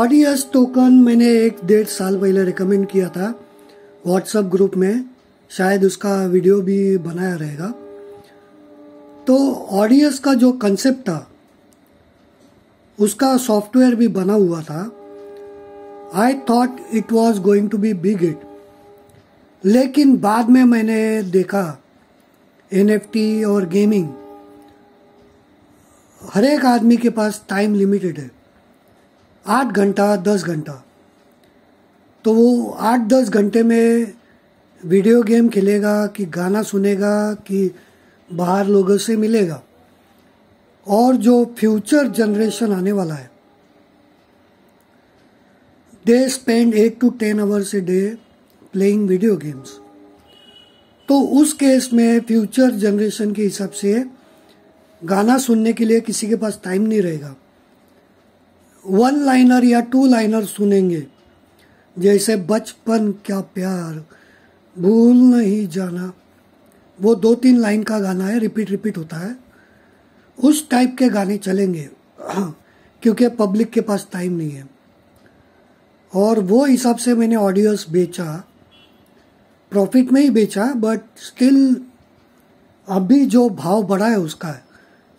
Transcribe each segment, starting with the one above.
ऑडियस token मैंने एक डेढ़ साल पहले रिकमेंड किया था व्हाट्सएप ग्रुप में। शायद उसका वीडियो भी बनाया रहेगा। तो ऑडियस का जो कंसेप्ट था, उसका सॉफ्टवेयर भी बना हुआ था। I thought it was going to be big it लेकिन बाद में मैंने देखा एनएफटी और गेमिंग हर एक आदमी के पास टाइम लिमिटेड है। आठ घंटा, दस घंटा। तो वो आठ, दस घंटे में वीडियो गेम खेलेगा, कि गाना सुनेगा, कि बाहर लोगों से मिलेगा। और जो फ्यूचर जनरेशन आने वाला है they spend eight to ten hours a day playing video games तो उस केस में फ्यूचर जनरेशन के हिसाब से गाना सुनने के लिए किसी के पास टाइम नहीं रहेगा। वन लाइनर या टू लाइनर सुनेंगे। जैसे, बचपन क्या प्यार, भूल नहीं जाना। वो दो तीन लाइन का गाना है रिपीट रिपीट होता है। उस टाइप के गाने चलेंगे। क्योंकि पब्लिक के पास टाइम नहीं है। और वो हिसाब से मैंने ऑडियोस बेचा। प्रॉफिट में ही बेचा बट स्टिल अभी जो भाव बढ़ा है उसका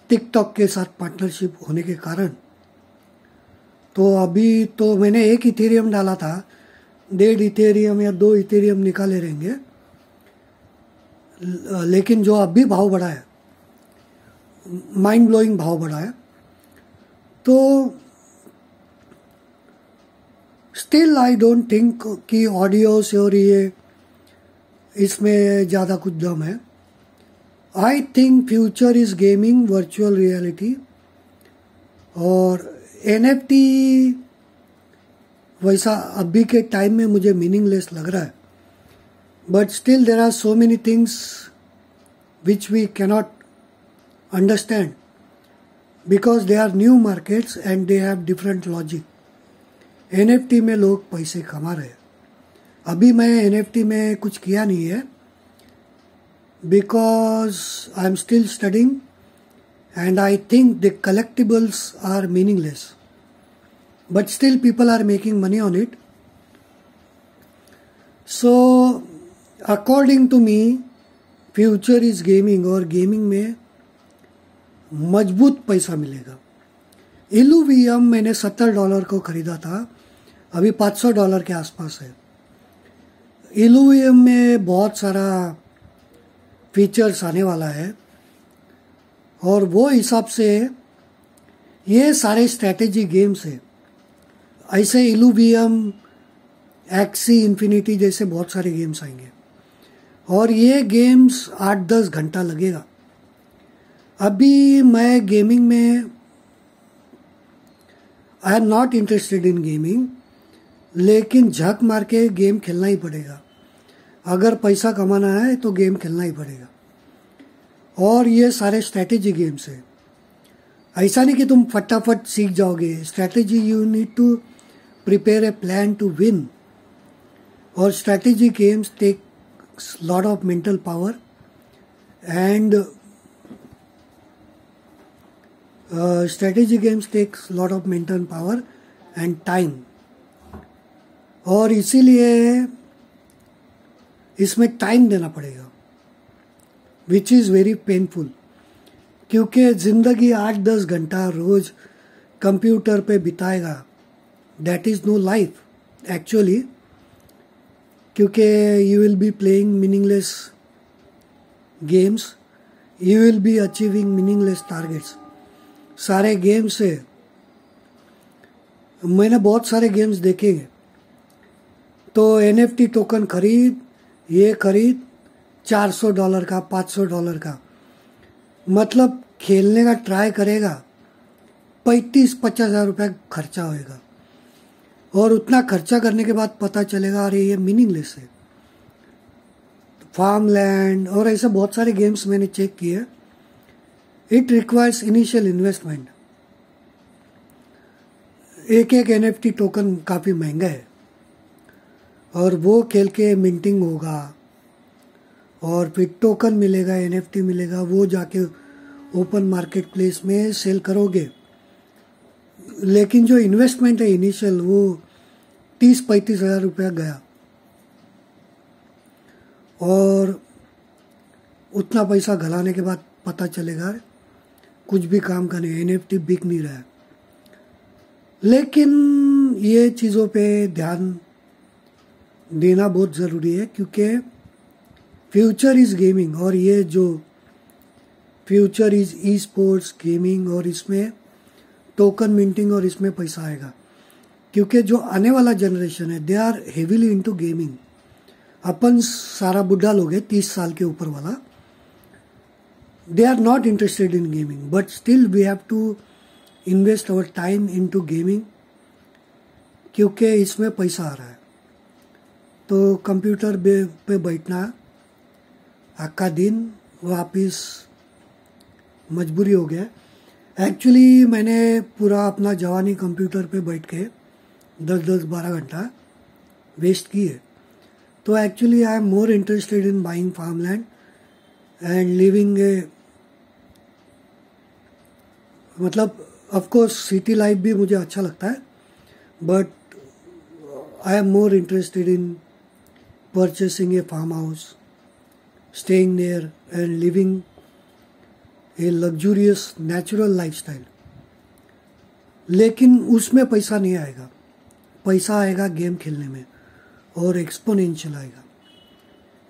टिकटॉक के साथ पार्टनरशिप होने के कारण। तो अभी तो मैंने एक इथेरियम डाला था। डेढ़ इथेरियम या दो इथेरियम निकाले रहेंगे। लेकिन जो अभी भाव बढ़ा है माइंड ब्लोइंग भाव बढ़ा है। तो स्टिल आई डोंट थिंक कि ऑडियो से और ये इसमें ज़्यादा कुछ दम है। I think future is gaming virtual reality और एन एफ़ टी वैसा अभी के टाइम में मुझे मीनिंगलेस लग रहा है। But still there are so many things which we cannot understand because they are new markets and they have different logic N F T में लोग पैसे कमा रहे हैं। अभी मैं एन एफ़ टी में कुछ किया नहीं है because I am still studying and I think the collectibles are meaningless. But still, people are making money on it. So, according to me, future is gaming और गेमिंग में मज़बूत पैसा मिलेगा इलूवियम मैंने सत्तर डॉलर को खरीदा था अभी पाँच सौ डॉलर के आसपास है इलूवियम में बहुत सारा फीचर्स आने वाला है और वो हिसाब से ये सारे स्ट्रैटेजी गेम्स है। ऐसे इलूबियम एक्सी इन्फिनिटी जैसे बहुत सारे गेम्स आएँगे। और ये गेम्स आठ दस घंटा लगेगा। अभी मैं गेमिंग में I am not interested in gaming लेकिन झक मार के गेम खेलना ही पड़ेगा। अगर पैसा कमाना है तो गेम खेलना ही पड़ेगा। और ये सारे स्ट्रैटेजी गेम्स है। ऐसा नहीं कि तुम फटाफट सीख जाओगे। Strategy you need to prepare a plan to win और strategy games take lot of mental power and strategy games takes lot of mental power and time और इसीलिए इसमें टाइम देना पड़ेगा। विच इज़ वेरी पेनफुल क्योंकि ज़िंदगी आठ दस घंटा रोज़ कंप्यूटर पे बिताएगा that is no life actually क्योंकि you will be playing meaningless games you will be achieving meaningless targets सारे गेम्स से, मैंने बहुत सारे गेम्स देखे हैं। तो NFT टोकन खरीद, ये खरीद चार सौ डॉलर का, पाँच सौ डॉलर का। मतलब खेलने का ट्राई करेगा, पैंतीस पचास हज़ार रुपये खर्चा होएगा। और उतना खर्चा करने के बाद पता चलेगा, अरे ये मीनिंगलेस है। फार्म लैंड और ऐसे बहुत सारे गेम्स मैंने चेक किए। इट रिक्वायर्स इनिशियल इन्वेस्टमेंट एक एक एन टोकन काफ़ी महँगा है। और वो खेल के मिंटिंग होगा। और फिर टोकन मिलेगा एनएफटी मिलेगा, वो जाके ओपन मार्केट प्लेस में सेल करोगे। लेकिन जो इन्वेस्टमेंट है इनिशियल वो तीस पैंतीस हज़ार रुपया गया। और उतना पैसा घलाने के बाद पता चलेगा, कुछ भी काम का नहीं एन बिक नहीं रहा है। लेकिन ये चीज़ों पे ध्यान देना बहुत ज़रूरी है, क्योंकि फ्यूचर इज़ गेमिंग और ये जो future is e sports gaming और इसमें टोकन मिंटिंग और इसमें पैसा आएगा। क्योंकि जो आने वाला जनरेशन है they are heavily into gaming अपन सारा बुढ़ा लोग है, तीस साल के ऊपर वाला। They are not interested in gaming but still we have to invest our time in to gaming क्योंकि इसमें पैसा आ रहा है। तो कंप्यूटर पे बैठना आका दिन वापिस मजबूरी हो गया। एक्चुअली मैंने पूरा अपना जवानी कंप्यूटर पे बैठ के दस दस बारह घंटा वेस्ट किए। तो actually I am more interested in buying farm land and living a मतलब ऑफकोर्स सिटी लाइफ भी मुझे अच्छा लगता है but I am more interested in purchasing a farm staying there and living a luxurious natural lifestyle लेकिन उसमें पैसा नहीं आएगा। पैसा आएगा गेम खेलने में और एक्सपोनेंशियल आएगा।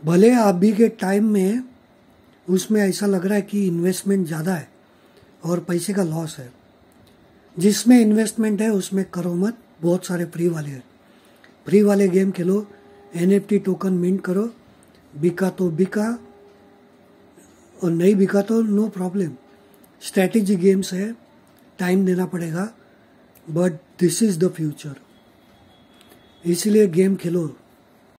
भले अभी के टाइम में उसमें ऐसा लग रहा है कि इन्वेस्टमेंट ज़्यादा है और पैसे का लॉस है। जिसमें इन्वेस्टमेंट है, उसमें करो मत। बहुत सारे फ्री वाले हैं। फ्री वाले गेम खेलो एन टोकन मिंट करो बिका तो बिका और नहीं बिका तो नो प्रॉब्लम स्ट्रैटेजी गेम्स है टाइम देना पड़ेगा but this is the future इसलिए गेम खेलो।